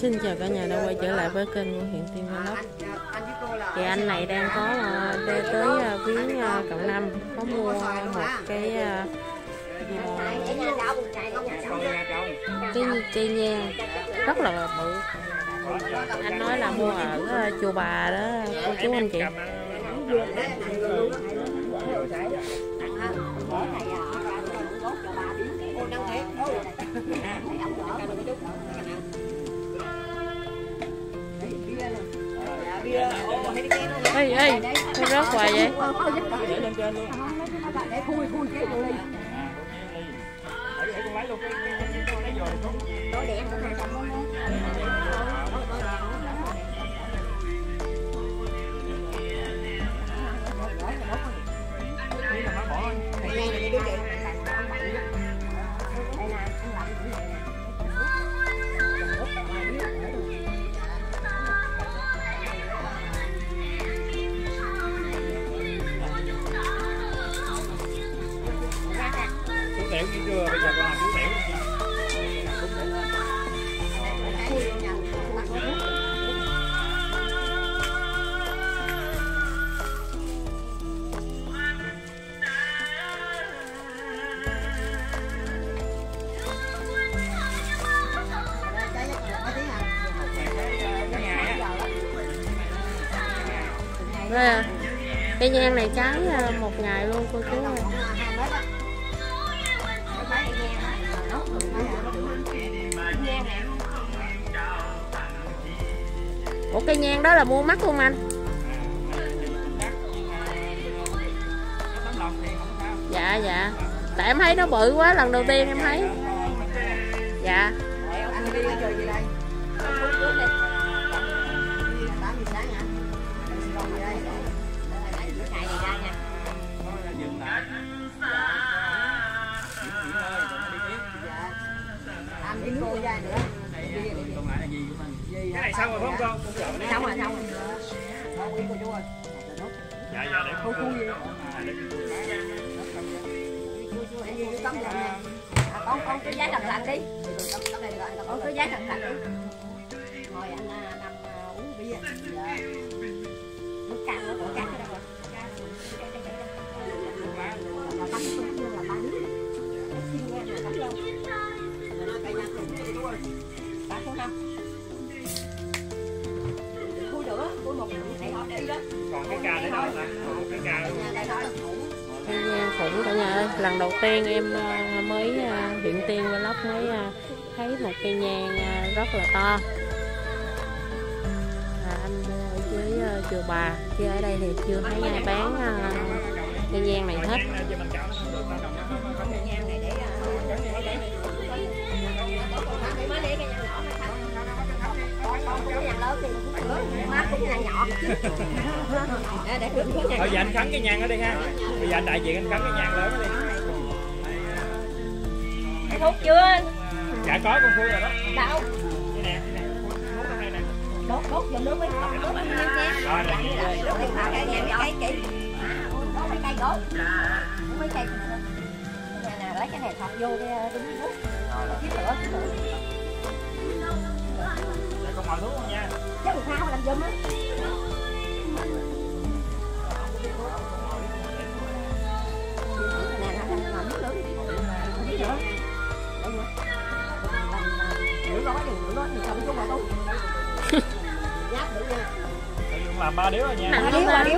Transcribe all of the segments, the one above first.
Xin chào cả nhà đã quay trở lại với kênh của Hiện Tiên Vlog. Thì anh này đang có ờ, uh, đi tới ờ, viếng ờ, cộng Năm Có mua một cái cái cây nhang rất là bự. Anh nói là mua ở chùa bà đó cô chú anh chị. Ê ê nó rớt hoài vậy để lên trên luôn để con lấy luôn cái cái lấy rồi xuống như chưa? Bây giờ con làm xuống tiểu Đây à, cái nhang này cháy ờ, một ngày luôn cô chú ơi. Ủa, cây nhang đó là mua mắt không anh? Dạ dạ Tại em thấy nó bự quá, lần đầu tiên em thấy Dạ Anh đi chơi gì đây? Xong rồi phải không con Xong rồi, xong rồi. Thôi, quý cô chú ơi. dạ dạ để Cô khui gì? Con con cứ giá đằng lạnh đi. Con cứ giá đằng lạnh đi. Ngồi anh à, nằm à, uống bia. Nước cam nó của cam rồi. Là tắm còn cái ca để đâu ta còn cái ca cây nhang khủng cả nhà ơi Lần đầu tiên em ờ, mới ờ, hiện tiên vlog mới ờ, thấy một cây nhang rất là to. À, Anh mua ở dưới chùa bà Chứ ở đây thì chưa thấy ai bán cây nhang này hết. cho nhang này để để để thôi giờ anh khấn cái nhang ở đây ha bây giờ anh đại diện anh khấn cái nhang lớn ở đây Thấy thuốc chưa anh dạ có con khui rồi đó đâu đây nè đây nè thuốc ở đây nè đốt đốt vô nước với đốt nhang rồi nha rồi đốt thì phải cái nhang cái chị đốt mấy cây đốt mấy cây nè nè lấy cái này thọc vô cái đúng nước chiếc lửa chiếc lửa ngồi thuốc không nha. Chắc làm sao mà làm dùm á. Cũng làm ba điếu rồi nha. Nặng điếu không ba anh?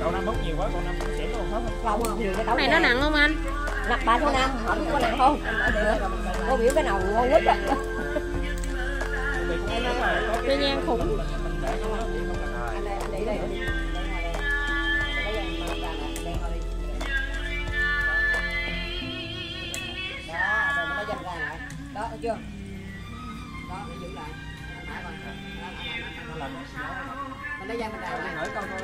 cậu năm hút nhiều quá cậu năm chém luôn hết không không cái Cái này nó nặng không anh? nặng ba số năm không có nặng không? Cô biểu cái nào ngon nhất á Cây nhang khủng đó nó lại thấy chưa đó nó giữ lại mình lấy dây mình đào lại hỏi con thôi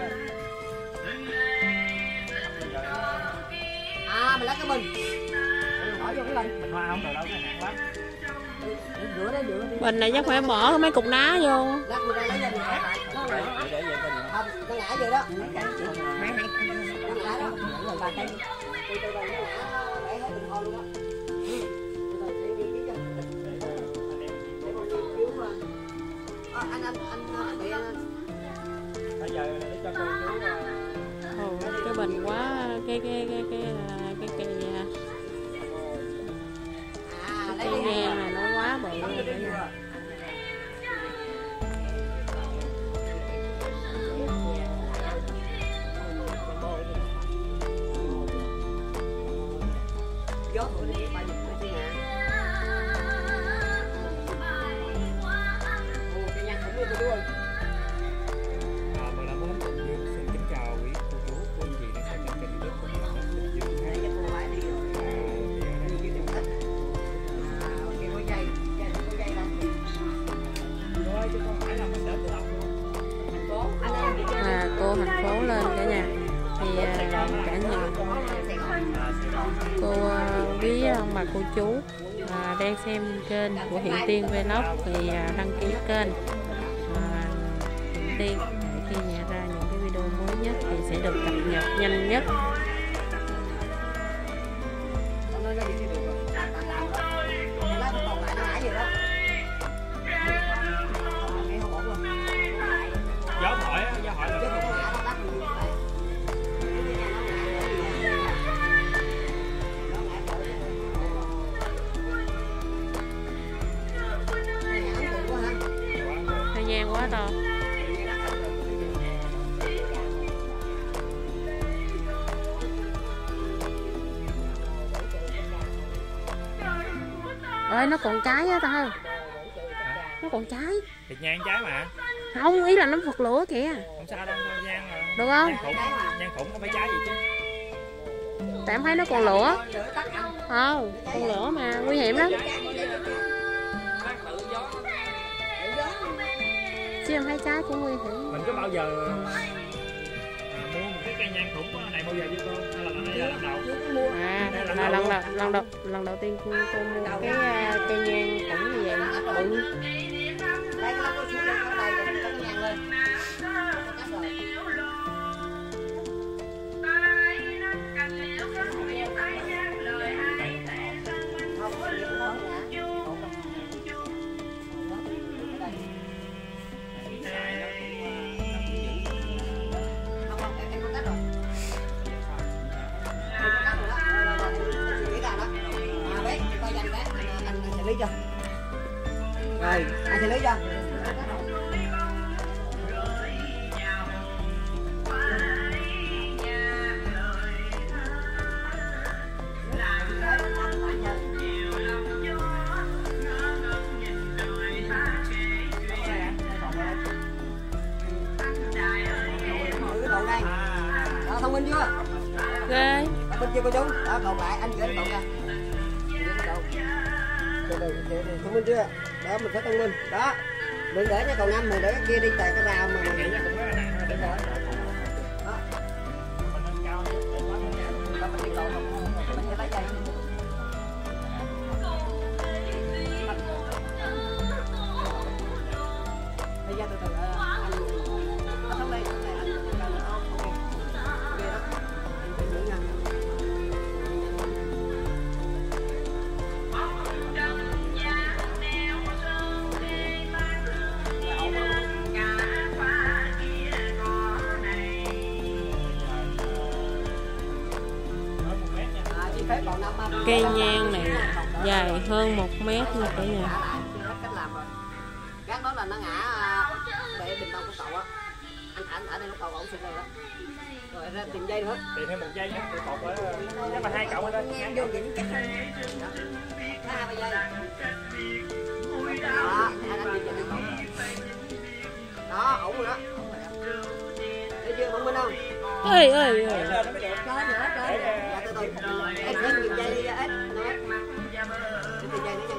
à mình lấy cái bình bỏ vô cái bình mình hoa không được đâu cái nặng lắm. Bình này chắc phải bỏ mấy cục đá vô không nó ngã vậy đó hai cái, nó ngã đó rồi bà tay từ từ rồi nó ngã nó để hết từng con luôn đó từ từ cái anh anh anh anh bị anh bây giờ để cho cô chú cái bình quá cái cái cái cái cái cái cái, cái, cái, cái, cái, cái, cái, cái, cái, cái bự rồi cả nhà gió thổi đi bao nhiêu cái gì hả Ồ, cái nhang khổng luôn cả nhà cô quý ông bà cô chú à, đang xem kênh của Hiện Tiên Vlog thì à, đăng ký kênh. À, Hiện Tiên để khi nhà ra những cái video mới nhất thì sẽ được cập nhật nhanh nhất. Ơi nó còn trái á tao. Nó còn trái. Thịt nhang trái mà. Không ý là nó phật lửa kìa. Không sao đâu nhang mà. Được không? Nhang khủng. Có phải trái gì chứ. Tại em thấy nó còn lửa. Không còn lửa mà nguy hiểm lắm. Chứ em thấy trái cũng nguy hiểm. Mình có bao giờ cái cây nhang khủng của này bao giờ chưa cô hay là lần này là lần đầu? À là lần đầu? lần đầu lần đầu tiên cô cô mua cái à, cây nhang cũng như vậy. Bự Rồi, anh xử lý cho. Thông minh chưa? ghê minh chưa cô chú? Đó, còn lại anh gửi ra. Từ từ, thông minh chưa? Đó, mình phải thông minh. Đó. Đừng để cho cầu năm mình để cái kia đi tại cái rào mà cây mình nhang khủng rất là cây nhang này dài hơn một mét nha cả nhà Gác đó là nó ngã bể bình tông của cậu á. Anh ảnh ở đây lúc cậu ổng xịt rồi đó. Rồi ra tìm dây nữa. tìm thêm một dây nhé từ cột với chắc là hai cậu ở đây Ngang vô vậy chắc thôi. Hai ba dây. Đó, anh anh tìm dây cậu. Đó, ổng rồi đó. Ổn rồi không? ơi ơi ơi Chơi nữa, chơi nữa. Dạ, từ từ. Em dây đi. Nói. Dây nữa cho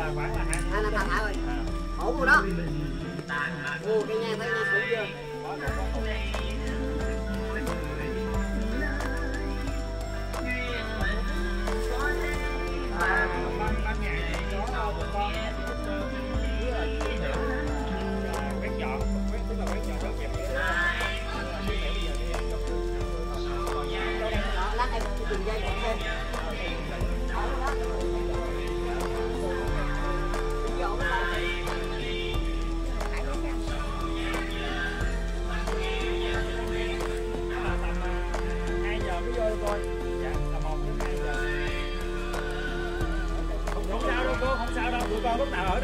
là khoảng là hai hai năm thằng lại rồi ổn rồi đó. Ô cái nghe thấy nghe cũng chưa?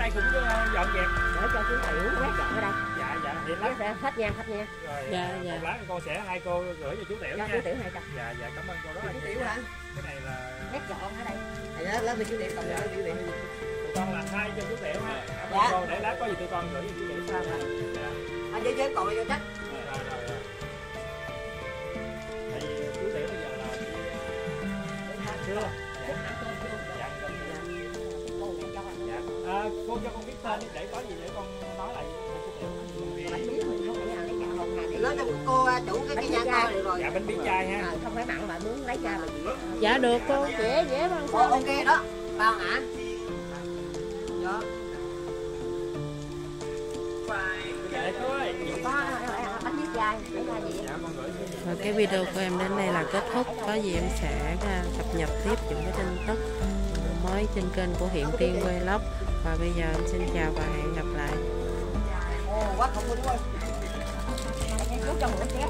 Đây cũng ờ, dọn dẹp. Để cho chú tiểu quét dọn ở đây. Dạ dạ thì lát ra hết nha hết nha. Rồi Dạ, một dạ. lát con sẽ hai cô gửi cho chú tiểu cho nha. chú tiểu hai trăm dạ dạ cảm ơn cô rất là chú tiểu hả? Cái này là quét dọn ở đây. Dạ lớp chú tiểu còn lớp chú tiểu. Tụi con làm thay cho chú tiểu ha. Dạ. cô. Để lát có gì tụi con gửi cho chú tiểu sao ha. Dạ. Anh với với còn vô chắc. Rồi chú tiểu bây giờ là đi ờ, chưa tên để có gì để con nói lại nói cho cô chủ cái cái nhà này rồi. Dạ bánh biến chai ha. Ờ, không phải mặn mà muốn lấy cha mà dĩa dạ được cô. Dễ dễ bằng sao ok đó. Bao hả? Đó dạ cô ơi. Có ờ, bánh biết chai. Để ra gì dạ con gửi cho và cái video của em đến đây là kết thúc. Có gì em sẽ à, cập nhật tiếp những cái tin tức à, mới trên kênh của hiện tiên vlog và bây giờ em xin chào và hẹn gặp lại. Ồ, quá, không quên quên chú cho một cái chén